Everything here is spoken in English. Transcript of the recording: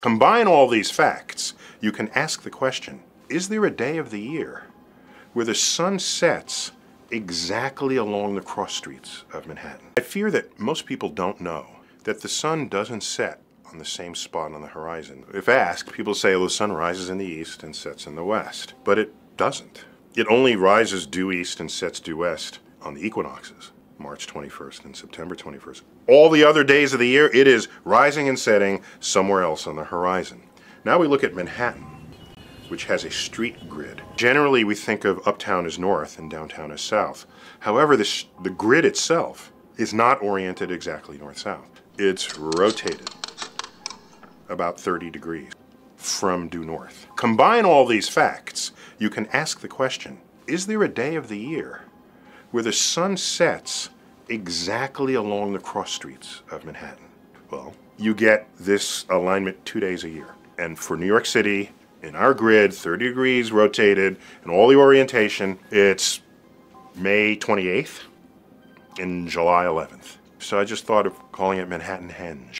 Combine all these facts, you can ask the question Is there a day of the year where the sun sets exactly along the cross streets of Manhattan? I fear that most people don't know that the sun doesn't set on the same spot on the horizon. If asked, people say, well, the sun rises in the east and sets in the west. But it doesn't. It only rises due east and sets due west on the equinoxes. March 21st and September 21st. All the other days of the year, it is rising and setting somewhere else on the horizon. Now we look at Manhattan, which has a street grid. Generally, we think of uptown as north and downtown as south. However, the, the grid itself is not oriented exactly north-south. It's rotated about 30 degrees from due north. Combine all these facts, you can ask the question, is there a day of the year where the sun sets exactly along the cross streets of Manhattan. Well, you get this alignment two days a year. And for New York City, in our grid, 30 degrees rotated, and all the orientation, it's May 28th and July 11th. So I just thought of calling it Manhattanhenge.